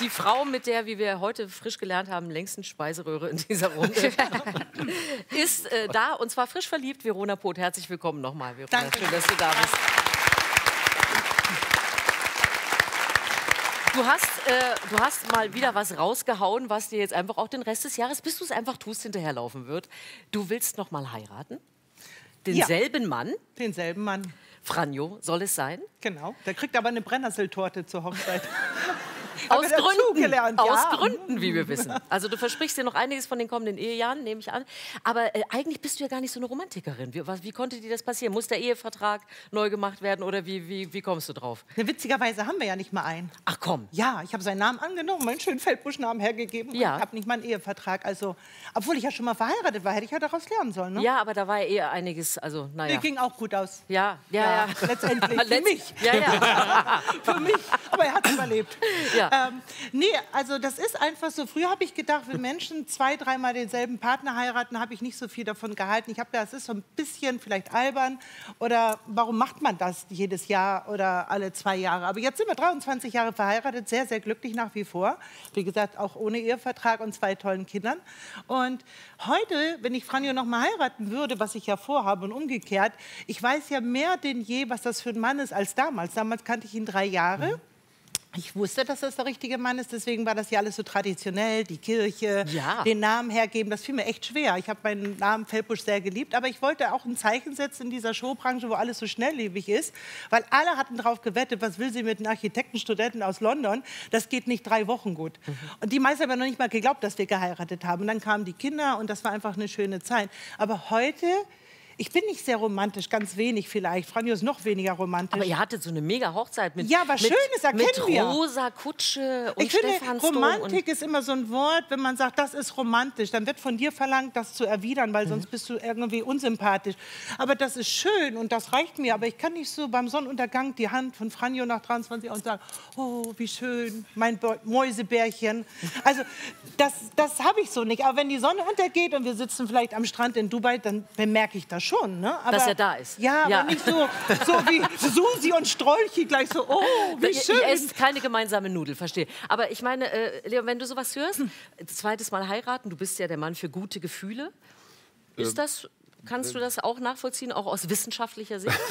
die Frau mit der, wie wir heute frisch gelernt haben, längsten Speiseröhre in dieser Runde ist äh, da und zwar frisch verliebt. Verona Poth, herzlich willkommen nochmal. Verona. Danke. Schön, dass du da bist. Du hast, äh, du hast mal wieder was rausgehauen, was dir jetzt einfach auch den Rest des Jahres, bis du es einfach tust, hinterherlaufen wird. Du willst noch mal heiraten? Denselben Mann? Denselben Mann. Franjo soll es sein? Genau. Der kriegt aber eine Brennnesseltorte zur Hochzeit. Aus Gründen, dazugelernt, aus ja. Gründen, wie wir wissen. Also du versprichst dir noch einiges von den kommenden Ehejahren, nehme ich an. Aber äh, eigentlich bist du ja gar nicht so eine Romantikerin. Wie, was, wie konnte dir das passieren? Muss der Ehevertrag neu gemacht werden oder wie, wie, wie kommst du drauf? Ja, Witzigerweise haben wir ja nicht mal einen. Ach komm. Ja, ich habe seinen Namen angenommen, meinen schönen Feldbuschnamen hergegeben. Ja. Ich habe nicht mal einen Ehevertrag. Also, obwohl ich ja schon mal verheiratet war, hätte ich ja daraus lernen sollen. Ne? Ja, aber da war ja eher einiges, also Nee, naja. ging auch gut aus. Ja, ja, ja. Ja, letztendlich. Für Letzt- mich. Ja, ja. Für mich. Aber er hat es überlebt. Ja. Ähm, nee, also das ist einfach so. Früher habe ich gedacht, wenn Menschen zwei, dreimal denselben Partner heiraten, habe ich nicht so viel davon gehalten. Ich habe gedacht, das ist so ein bisschen vielleicht albern. Oder warum macht man das jedes Jahr oder alle zwei Jahre? Aber jetzt sind wir 23 Jahre verheiratet, sehr, sehr glücklich nach wie vor. Wie gesagt, auch ohne Ehevertrag und zwei tollen Kindern. Und heute, wenn ich Franjo noch mal heiraten würde, was ich ja vorhabe und umgekehrt, ich weiß ja mehr denn je, was das für ein Mann ist als damals. Damals kannte ich ihn drei Jahre. Ich wusste, dass das der richtige Mann ist, deswegen war das ja alles so traditionell, die Kirche, Ja. den Namen hergeben, das fiel mir echt schwer. Ich habe meinen Namen Feldbusch sehr geliebt, aber ich wollte auch ein Zeichen setzen in dieser Showbranche, wo alles so schnelllebig ist, weil alle hatten darauf gewettet, was will sie mit einem Architektenstudenten aus London, das geht nicht drei Wochen gut. Und die meisten haben ja noch nicht mal geglaubt, dass wir geheiratet haben. Und dann kamen die Kinder und das war einfach eine schöne Zeit. Aber heute, ich bin nicht sehr romantisch, ganz wenig vielleicht. Franjo ist noch weniger romantisch. Aber ihr hattet so eine mega Hochzeit mit, Ja, was mit, Schönes, erkennen mit wir. rosa Kutsche und Ich finde, Stephansdom Romantik ist immer so ein Wort, wenn man sagt, das ist romantisch, dann wird von dir verlangt, das zu erwidern, weil sonst bist du irgendwie unsympathisch. Aber das ist schön und das reicht mir. Aber ich kann nicht so beim Sonnenuntergang die Hand von Franjo nach 23 Jahren und sagen, oh, wie schön, mein Mäusebärchen. Also das, das habe ich so nicht. Aber wenn die Sonne untergeht und wir sitzen vielleicht am Strand in Dubai, dann bemerke ich das schon. Ne? Aber, Dass er da ist. Ja, aber Ja. nicht so, so wie Susi und Strolchi gleich so, oh, wie schön. ihr esst keine gemeinsame Nudel, verstehe. Aber ich meine, äh, Leon, wenn du sowas hörst, zweites Mal heiraten, du bist ja der Mann für gute Gefühle. Ist das, kannst du das auch nachvollziehen, auch aus wissenschaftlicher Sicht?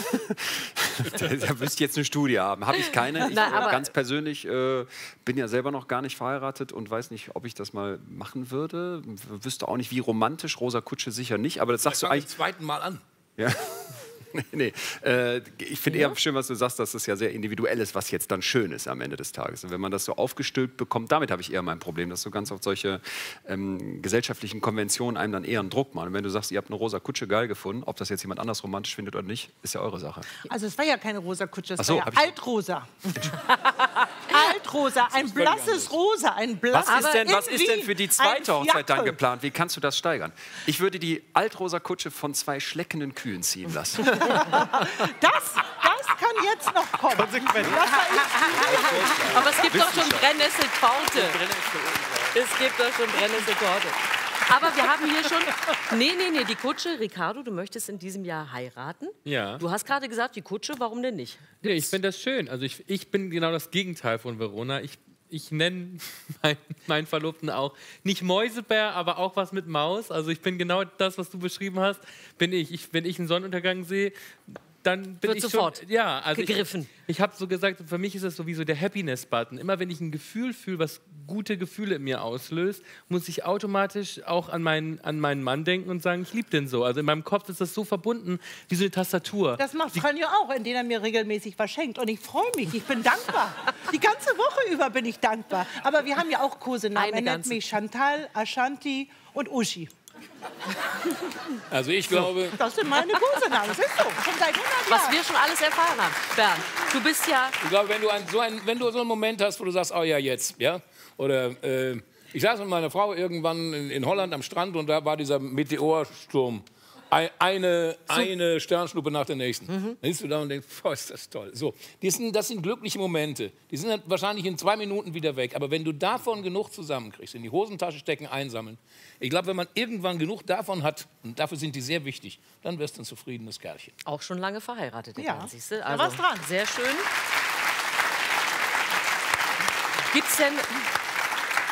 Da müsste ich jetzt eine Studie haben. Habe ich keine. Ich Nein, aber- ganz persönlich äh, bin ja selber noch gar nicht verheiratet und weiß nicht, ob ich das mal machen würde. Wüsste auch nicht, wie romantisch. Rosa Kutsche sicher nicht. Aber das sagst du eigentlich. zum zweiten Mal an. Ja. Nee, äh, ich finde eher schön, was du sagst, dass es ja sehr individuell ist, was jetzt dann schön ist am Ende des Tages. Und wenn man das so aufgestülpt bekommt, damit habe ich eher mein Problem, dass so ganz oft solche ähm, gesellschaftlichen Konventionen einem dann eher einen Druck machen. Und wenn du sagst, ihr habt eine rosa Kutsche geil gefunden, ob das jetzt jemand anders romantisch findet oder nicht, ist ja eure Sache. Also es war ja keine rosa Kutsche, es so, war ja altrosa. altrosa, ein blasses Rosa, ein blasses Was ist, denn, was ist denn für die zweite Hochzeit dann geplant? Wie kannst du das steigern? Ich würde die altrosa Kutsche von zwei schleckenden Kühen ziehen lassen. Das, das kann jetzt noch kommen. Konsequent. Aber es gibt doch schon Brennnesseltorte. Es gibt doch schon Brennnesseltorte. Aber wir haben hier schon. Nee, nee, nee, die Kutsche. Ricardo, du möchtest in diesem Jahr heiraten. Ja. Du hast gerade gesagt, die Kutsche, warum denn nicht? Nee, ich finde das schön. Also ich, ich bin genau das Gegenteil von Verona. Ich, ich nenne meinen mein Verlobten auch nicht Mäusebär, aber auch was mit Maus. Also ich bin genau das, was du beschrieben hast, bin ich. ich wenn ich einen Sonnenuntergang sehe, dann bin Wird ich sofort schon, ja, also gegriffen. Ich, ich habe so gesagt, für mich ist das sowieso der Happiness-Button. Immer wenn ich ein Gefühl fühle, was gute Gefühle in mir auslöst, muss ich automatisch auch an meinen, an meinen Mann denken und sagen, ich liebe den so. Also in meinem Kopf ist das so verbunden wie so eine Tastatur. Das macht Franjo auch, indem er mir regelmäßig was schenkt. Und ich freue mich, ich bin dankbar. Die ganze Woche über bin ich dankbar. Aber wir haben ja auch Kosenamen. Eine Er nennt ganze. mich Chantal, Ashanti und Uschi. Also ich glaube, Das sind meine Kosenamen. Das ist so. Schon seit 100 Was Jahren. wir schon alles erfahren haben. Bernd, du bist ja. ich glaube, wenn du, ein, so ein, wenn du so einen Moment hast, wo du sagst, oh ja, jetzt, ja, oder äh, ich saß mit meiner Frau irgendwann in, in Holland am Strand und da war dieser Meteorsturm. Ei- Eine, eine Sternschnuppe nach der nächsten. Dann sitzt du da und denkst, boah, ist das toll. So, die sind, das sind glückliche Momente. Die sind dann wahrscheinlich in zwei Minuten wieder weg. Aber wenn du davon genug zusammenkriegst, in die Hosentasche stecken, einsammeln, ich glaube, wenn man irgendwann genug davon hat, und dafür sind die sehr wichtig, dann wirst du ein zufriedenes Kerlchen. Auch schon lange verheiratet, der Ja. Siehst du? Da Also, war's dran. Sehr schön. Gibt's denn,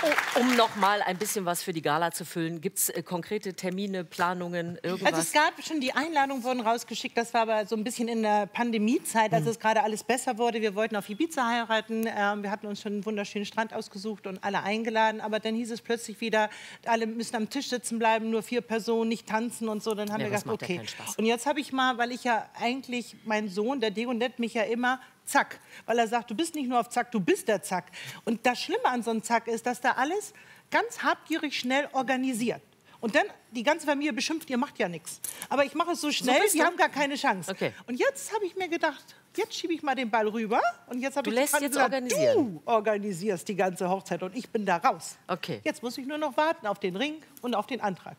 oh, um noch mal ein bisschen was für die Gala zu füllen, gibt es äh, konkrete Termine, Planungen, irgendwas? Also es gab schon die Einladungen wurden rausgeschickt. Das war aber so ein bisschen in der Pandemiezeit, als es gerade alles besser wurde. Wir wollten auf Ibiza heiraten. Ähm, wir hatten uns schon einen wunderschönen Strand ausgesucht und alle eingeladen. Aber dann hieß es plötzlich wieder, alle müssen am Tisch sitzen bleiben, nur vier Personen, nicht tanzen und so. Dann haben Ja, wir gedacht, ja okay. Und jetzt habe ich mal, weil ich ja eigentlich mein Sohn, der Dego nennt mich ja immer Zack, weil er sagt, du bist nicht nur auf Zack, du bist der Zack. Und das Schlimme an so einem Zack ist, dass da alles ganz habgierig schnell organisiert. Und dann die ganze Familie beschimpft, ihr macht ja nichts. Aber ich mache es so schnell, bist die haben gar keine Chance. Okay. Und jetzt habe ich mir gedacht, jetzt schiebe ich mal den Ball rüber. Und jetzt habe Du ich lässt jetzt gesagt, organisieren. Du organisierst die ganze Hochzeit und ich bin da raus. Okay. Jetzt muss ich nur noch warten auf den Ring und auf den Antrag.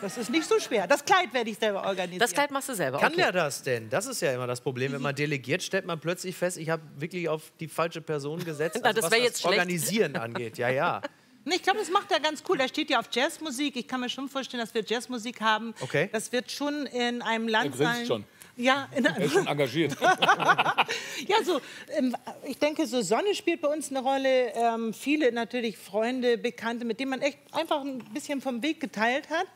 Das ist nicht so schwer. Das Kleid werde ich selber organisieren. das Kleid machst du selber. Kann okay. der das denn? Das ist ja immer das Problem. Wenn man delegiert, stellt man plötzlich fest, ich habe wirklich auf die falsche Person gesetzt, Na, also das was wär das jetzt schlecht. Organisieren angeht. Ja, ja. Nee, ich glaube, das macht er ganz cool. Er steht ja auf Jazzmusik. Ich kann mir schon vorstellen, dass wir Jazzmusik haben. Okay. Das wird schon in einem Land Er grinst sein. schon. Ja, in Er ist schon engagiert. Ja, so, ähm, ich denke, so Sonne spielt bei uns eine Rolle. Ähm, viele natürlich Freunde, Bekannte, mit denen man echt einfach ein bisschen vom Weg geteilt hat.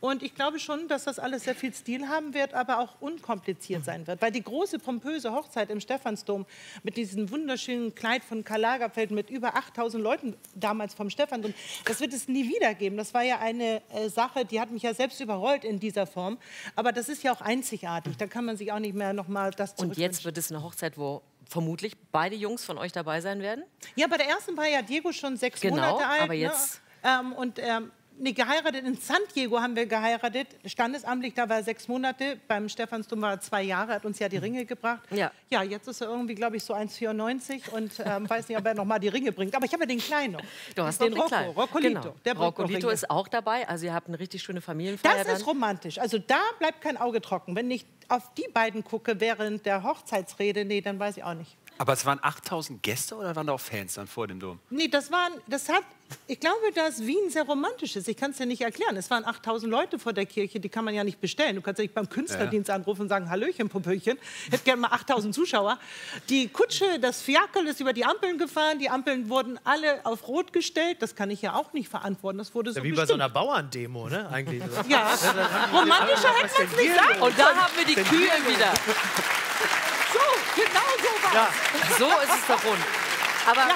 Und ich glaube schon, dass das alles sehr viel Stil haben wird, aber auch unkompliziert sein wird. Weil die große, pompöse Hochzeit im Stephansdom mit diesem wunderschönen Kleid von Karl Lagerfeld mit über 8000 Leuten damals vom Stephansdom, das wird es nie wieder geben. Das war ja eine äh, Sache, die hat mich ja selbst überrollt in dieser Form. Aber das ist ja auch einzigartig. Da kann man sich auch nicht mehr noch mal das Und jetzt wird es eine Hochzeit, wo vermutlich beide Jungs von euch dabei sein werden. Ja, bei der ersten war ja Diego schon sechs Genau, Monate alt. aber jetzt- Ne? Ähm, und ähm, nee, geheiratet in San Diego haben wir geheiratet. Standesamtlich, da war er sechs Monate. Beim Stephansdom war er zwei Jahre, hat uns ja die Ringe gebracht. Ja. Ja, jetzt ist er irgendwie, glaube ich, so 1,94 und ähm, weiß nicht, ob er noch mal die Ringe bringt. Aber ich habe ja den Kleinen noch. Du hast den den Rocco, Kleinen. Roccolito. Genau. Der Roccolito ist auch dabei. Also ihr habt eine richtig schöne Familienfeier Das dann. ist romantisch. Also da bleibt kein Auge trocken. Wenn ich auf die beiden gucke während der Hochzeitsrede, nee, dann weiß ich auch nicht. Aber es waren 8000 Gäste oder waren da auch Fans dann vor dem Dom? Nee, das waren, das hat, ich glaube, dass Wien sehr romantisch ist. Ich kann es dir nicht erklären. Es waren 8000 Leute vor der Kirche, die kann man ja nicht bestellen. Du kannst ja nicht beim Künstlerdienst anrufen und sagen, Hallöchen, Popöchen, hätte gerne mal 8000 Zuschauer. Die Kutsche, das Fiakel ist über die Ampeln gefahren. Die Ampeln wurden alle auf Rot gestellt. Das kann ich ja auch nicht verantworten. Das wurde so Ja, wie bei so bestimmt. einer Bauerndemo, ne? Eigentlich. Ja, romantischer hätte man es nicht sagen. Und da haben wir die Kühe wieder. So, genau so war Ja. So ist es doch rund. Aber,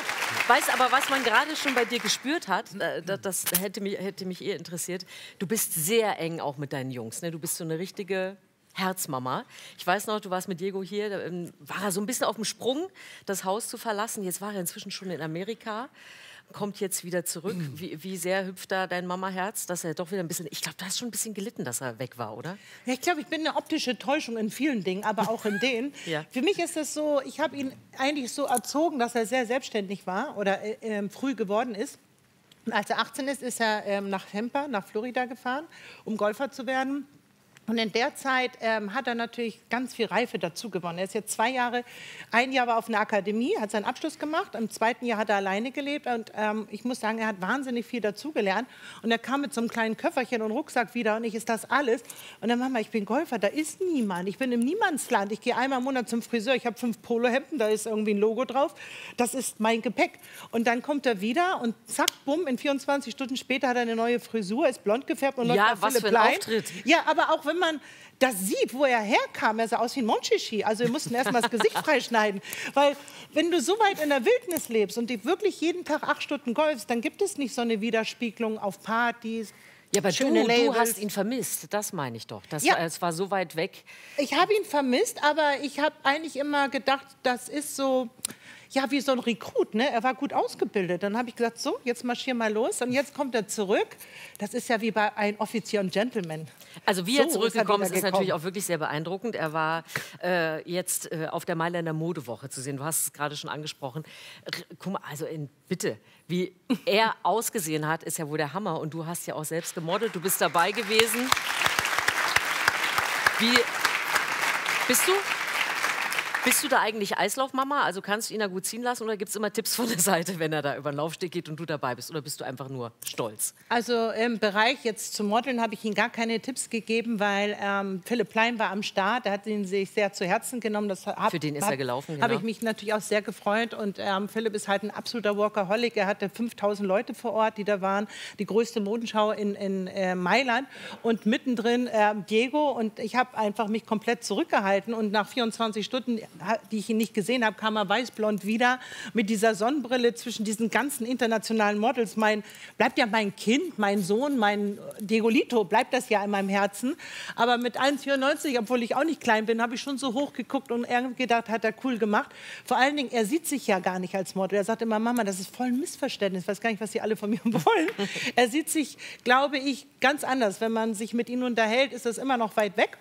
weißt, aber was man gerade schon bei dir gespürt hat, äh, da- das hätte mich, hätte mich eher interessiert, du bist sehr eng auch mit deinen Jungs. Ne? Du bist so eine richtige Herzmama. Ich weiß noch, du warst mit Diego hier, da ähm, war er so ein bisschen auf dem Sprung, das Haus zu verlassen. Jetzt war er inzwischen schon in Amerika, kommt jetzt wieder zurück. Wie, wie sehr hüpft da dein Mama-Herz, dass er doch wieder ein bisschen, ich glaube, du hast schon ein bisschen gelitten, dass er weg war, oder? Ja, ich glaube, ich bin eine optische Täuschung in vielen Dingen, aber auch in denen. Ja. Für mich ist es so, ich habe ihn eigentlich so erzogen, dass er sehr selbstständig war oder äh, ähm, früh geworden ist. Und als er 18 ist, ist er ähm, nach Tampa, nach Florida gefahren, um Golfer zu werden. Und in der Zeit ähm, hat er natürlich ganz viel Reife dazu gewonnen. Er ist jetzt zwei Jahre, ein Jahr war auf einer Akademie, hat seinen Abschluss gemacht. Im zweiten Jahr hat er alleine gelebt. Und ähm, ich muss sagen, er hat wahnsinnig viel dazugelernt. Und er kam mit so einem kleinen Köfferchen und Rucksack wieder. Und ich, ist das alles? Und dann, Mama, ich bin Golfer, da ist niemand. Ich bin im Niemandsland. Ich gehe einmal im Monat zum Friseur. Ich habe fünf Polohemden, da ist irgendwie ein Logo drauf. Das ist mein Gepäck. Und dann kommt er wieder und zack, bumm, in 24 Stunden später hat er eine neue Frisur, ist blond gefärbt und läuft Ja, was Philipp für ein. Auftritt. Ja, aber auch wenn man das sieht, wo er herkam, er sah aus wie ein Monchichi. Also wir mussten erst mal das Gesicht freischneiden. Weil wenn du so weit in der Wildnis lebst und dich wirklich jeden Tag acht Stunden golfst, dann gibt es nicht so eine Widerspiegelung auf Partys. Ja, aber du, schöne du Labels. hast ihn vermisst, das meine ich doch. Das Ja. es war so weit weg. Ich habe ihn vermisst, aber ich habe eigentlich immer gedacht, das ist so, ja, wie so ein Rekrut. Ne? Er war gut ausgebildet. Dann habe ich gesagt, so, jetzt marschier mal los. Und jetzt kommt er zurück. Das ist ja wie bei einem Offizier und Gentleman. Also wie So er zurückgekommen ist, ist natürlich auch wirklich sehr beeindruckend. Er war äh, jetzt äh, auf der Mailänder Modewoche zu sehen. Du hast es gerade schon angesprochen. Guck mal, also in, bitte, wie er ausgesehen hat, ist ja wohl der Hammer. Und du hast ja auch selbst gemodelt. Du bist dabei gewesen. Wie bist du? Bist du da eigentlich Eislaufmama? Also kannst du ihn da gut ziehen lassen oder gibt es immer Tipps von der Seite, wenn er da über den Laufsteg geht und du dabei bist? Oder bist du einfach nur stolz? Also im Bereich jetzt zum Modeln habe ich ihm gar keine Tipps gegeben, weil ähm, Philipp Plein war am Start. Er hat ihn sich sehr zu Herzen genommen. Das hab, Für den ist hab, er gelaufen, Habe genau. ich mich natürlich auch sehr gefreut. Und ähm, Philipp ist halt ein absoluter Workaholic. Er hatte 5000 Leute vor Ort, die da waren. Die größte Modenschau in, in äh, Mailand. Und mittendrin äh, Diego. Und ich habe einfach mich komplett zurückgehalten. Und nach 24 Stunden, die ich ihn nicht gesehen habe, kam er weißblond wieder mit dieser Sonnenbrille zwischen diesen ganzen internationalen Models. Mein, bleibt ja mein Kind, mein Sohn, mein Diegolito, bleibt das ja in meinem Herzen. Aber mit 1,94, obwohl ich auch nicht klein bin, habe ich schon so hoch geguckt und irgendwie gedacht, hat er cool gemacht. Vor allen Dingen, er sieht sich ja gar nicht als Model. Er sagt immer, Mama, das ist voll ein Missverständnis. Ich weiß gar nicht, was Sie alle von mir wollen. er sieht sich, glaube ich, ganz anders. Wenn man sich mit ihm unterhält, ist das immer noch weit weg.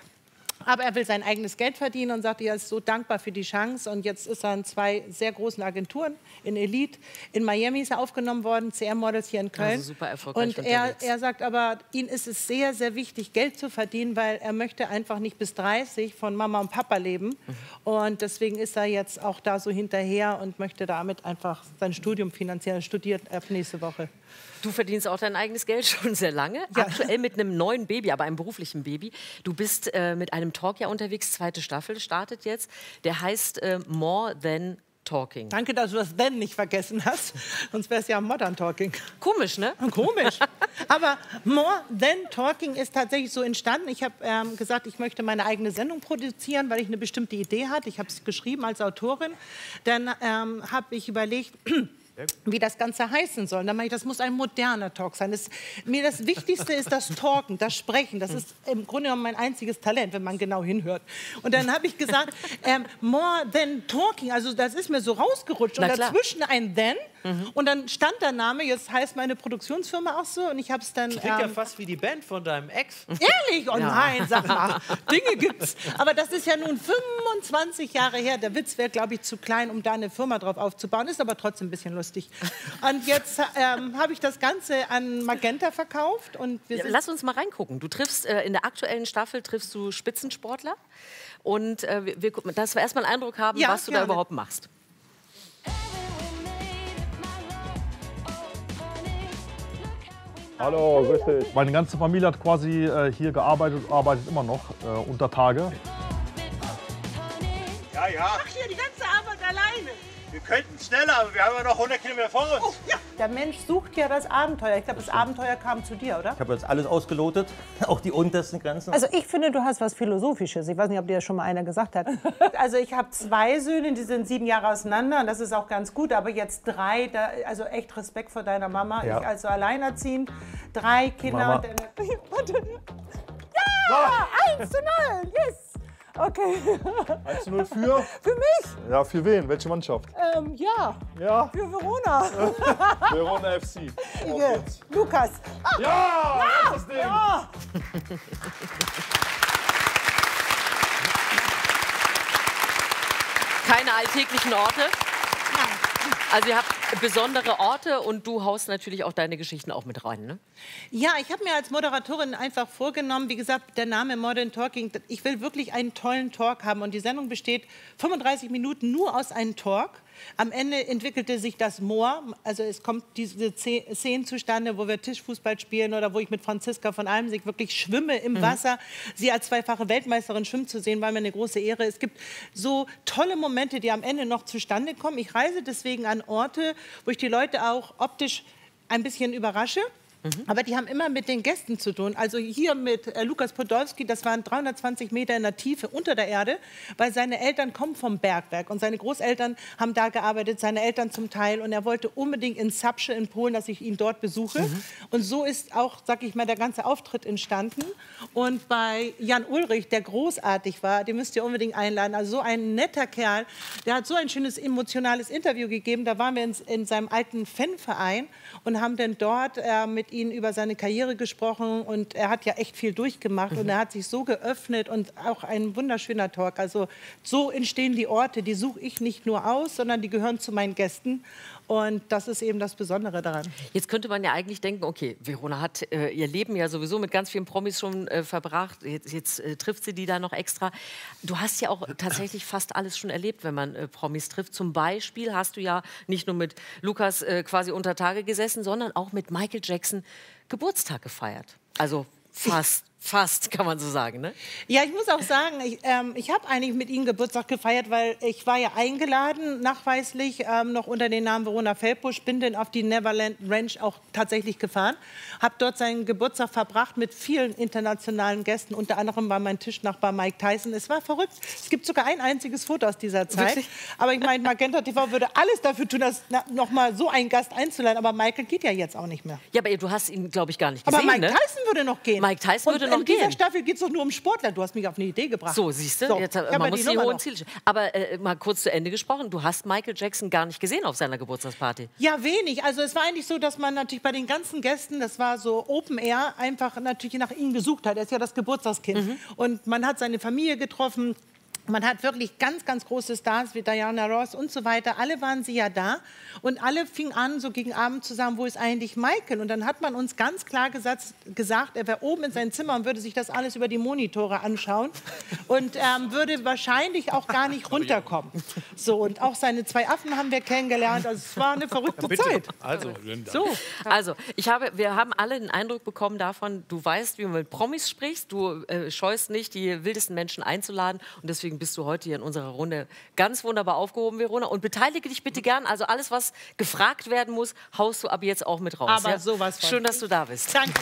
Aber er will sein eigenes Geld verdienen und sagt, er ist so dankbar für die Chance. Und jetzt ist er in zwei sehr großen Agenturen, in Elite. In Miami ist er aufgenommen worden, CR-Models hier in Köln. Also super erfolgreich Und er, er sagt aber, ihm ist es sehr, sehr wichtig, Geld zu verdienen, weil er möchte einfach nicht bis 30 von Mama und Papa leben. Und deswegen ist er jetzt auch da so hinterher und möchte damit einfach sein Studium finanzieren. Er studiert ab nächste Woche. Du verdienst auch dein eigenes Geld schon sehr lange. Aktuell mit einem neuen Baby, aber einem beruflichen Baby. Du bist äh, mit einem Talk ja unterwegs. Zweite Staffel startet jetzt. Der heißt äh, More Than Talking. Danke, dass du das Then nicht vergessen hast. Sonst wäre es ja Modern Talking. Komisch, ne? Komisch. Aber More Than Talking ist tatsächlich so entstanden. Ich habe ähm, gesagt, ich möchte meine eigene Sendung produzieren, weil ich eine bestimmte Idee hatte. Ich habe es geschrieben als Autorin. Dann ähm, habe ich überlegt, wie das Ganze heißen soll. Und Dann meine ich, das muss ein moderner Talk sein. Das, mir das Wichtigste ist das Talken, das Sprechen. Das ist im Grunde genommen mein einziges Talent, wenn man genau hinhört. Und dann habe ich gesagt, ähm, more than talking. Also das ist mir so rausgerutscht. Und dazwischen ein then. Und dann stand der Name, jetzt heißt meine Produktionsfirma auch so. Und ich habe es dann... Klingt ja ähm, fast wie die Band von deinem Ex. Ehrlich? Oh nein, sag mal. Dinge gibt's. Aber das ist ja nun 25 Jahre her. Der Witz wäre, glaube ich, zu klein, um da eine Firma drauf aufzubauen. Ist aber trotzdem ein bisschen lustig. Und jetzt ähm, habe ich das Ganze an Magenta verkauft. Und wir Ja, Lass uns mal reingucken. Du triffst äh, in der aktuellen Staffel triffst du Spitzensportler. Und äh, wir, wir, gucken- dass wir erstmal einen Eindruck haben, Ja, was du da gerne. überhaupt machst. Hallo, grüß dich. Meine ganze Familie hat quasi äh, hier gearbeitet, arbeitet immer noch äh, unter Tage. Ja, ja. Ach, hier die ganze Arbeit alleine. Wir könnten schneller, aber wir haben ja noch 100 Kilometer vor uns. Der Mensch sucht ja das Abenteuer. Ich glaube, das Abenteuer kam zu dir, oder? Ich habe jetzt alles ausgelotet, auch die untersten Grenzen. Also ich finde, du hast was Philosophisches. Ich weiß nicht, ob dir das schon mal einer gesagt hat. Also ich habe zwei Söhne, die sind sieben Jahre auseinander und das ist auch ganz gut. Aber jetzt drei, da, also echt Respekt vor deiner Mama. Ja. Ich also alleinerziehend, drei Kinder. Mama. Und deine, Warte. ja, 1 zu 0, yes. Okay, 1 zu 0 für? Für mich? Ja, für wen? Welche Mannschaft? Ähm, ja, Ja, für Verona. Verona FC. Hier, Lukas. Ah, Ja, das ist das Ding. Keine alltäglichen Orte. Also ihr habt besondere Orte und du haust natürlich auch deine Geschichten auch mit rein, ne? Ja, ich habe mir als Moderatorin einfach vorgenommen, wie gesagt, der Name Modern Talking, ich will wirklich einen tollen Talk haben. Und die Sendung besteht 35 Minuten nur aus einem Talk. Am Ende entwickelte sich das Moor, also es kommt diese Ze- Szenen zustande, wo wir Tischfußball spielen oder wo ich mit Franziska von Almsig wirklich schwimme im Wasser. Sie als zweifache Weltmeisterin schwimmen zu sehen, war mir eine große Ehre. Es gibt so tolle Momente, die am Ende noch zustande kommen. Ich reise deswegen an Orte, wo ich die Leute auch optisch ein bisschen überrasche. Aber die haben immer mit den Gästen zu tun. Also hier mit äh, Lukas Podolski, das waren 320 Meter in der Tiefe unter der Erde, weil seine Eltern kommen vom Bergwerk und seine Großeltern haben da gearbeitet, seine Eltern zum Teil. Und er wollte unbedingt in Sapsche in Polen, dass ich ihn dort besuche. Und so ist auch, sag ich mal, der ganze Auftritt entstanden. Und bei Jan Ulrich, der großartig war, den müsst ihr unbedingt einladen. Also so ein netter Kerl, der hat so ein schönes emotionales Interview gegeben. Da waren wir in, in seinem alten Fanverein und haben dann dort äh, mit ihm über seine Karriere gesprochen. Und er hat ja echt viel durchgemacht und er hat sich so geöffnet und auch ein wunderschöner Talk. Also so entstehen die Orte, die suche ich nicht nur aus, sondern die gehören zu meinen Gästen. Und das ist eben das Besondere daran. Jetzt könnte man ja eigentlich denken, okay, Verona hat äh, ihr Leben ja sowieso mit ganz vielen Promis schon äh, verbracht. Jetzt, jetzt äh, trifft sie die da noch extra. Du hast ja auch tatsächlich fast alles schon erlebt, wenn man äh, Promis trifft. Zum Beispiel hast du ja nicht nur mit Lukas äh, quasi unter Tage gesessen, sondern auch mit Michael Jackson Geburtstag gefeiert. Also fast. Fast, kann man so sagen, ne? Ja, ich muss auch sagen, ich, ähm, ich habe eigentlich mit Ihnen Geburtstag gefeiert, weil ich war ja eingeladen, nachweislich, ähm, noch unter dem Namen Verona Feldbusch, bin dann auf die Neverland Ranch auch tatsächlich gefahren, habe dort seinen Geburtstag verbracht mit vielen internationalen Gästen, unter anderem war mein Tischnachbar Mike Tyson. Es war verrückt. Es gibt sogar ein einziges Foto aus dieser Zeit. Wirklich? Aber ich meine, Magenta TV würde alles dafür tun, das na, noch mal so einen Gast einzuladen. Aber Michael geht ja jetzt auch nicht mehr. Ja, aber du hast ihn, glaube ich, gar nicht Aber gesehen, Mike ne? Tyson würde noch gehen. Mike Tyson würde Noch in dieser gehen. Staffel geht es doch nur um Sportler. Du hast mich auf eine Idee gebracht. So, siehst du, So, jetzt, äh, man muss die die hohen noch. Ziele. Aber äh, mal kurz zu Ende gesprochen, du hast Michael Jackson gar nicht gesehen auf seiner Geburtstagsparty. Ja, wenig. Also es war eigentlich so, dass man natürlich bei den ganzen Gästen, das war so Open Air, einfach natürlich nach ihm gesucht hat. Er ist ja das Geburtstagskind. Mhm. Und man hat seine Familie getroffen. Man hat wirklich ganz, ganz große Stars wie Diana Ross und so weiter. Alle waren sie ja da. Und alle fingen an, so gegen Abend zu sagen, wo ist eigentlich Michael? Und dann hat man uns ganz klar gesagt, gesagt er wäre oben in seinem Zimmer und würde sich das alles über die Monitore anschauen. Und ähm, würde wahrscheinlich auch gar nicht runterkommen. So, und auch seine zwei Affen haben wir kennengelernt. Also es war eine verrückte Zeit. Also, So, also ich habe, wir haben alle den Eindruck bekommen davon, du weißt, wie man mit Promis sprichst, du äh, scheust nicht, die wildesten Menschen einzuladen und deswegen bist du heute hier in unserer Runde ganz wunderbar aufgehoben, Verona. Und beteilige dich bitte gern. Also alles, was gefragt werden muss, haust du ab jetzt auch mit raus. Aber ja? sowas von. Schön, dass du da bist. Danke.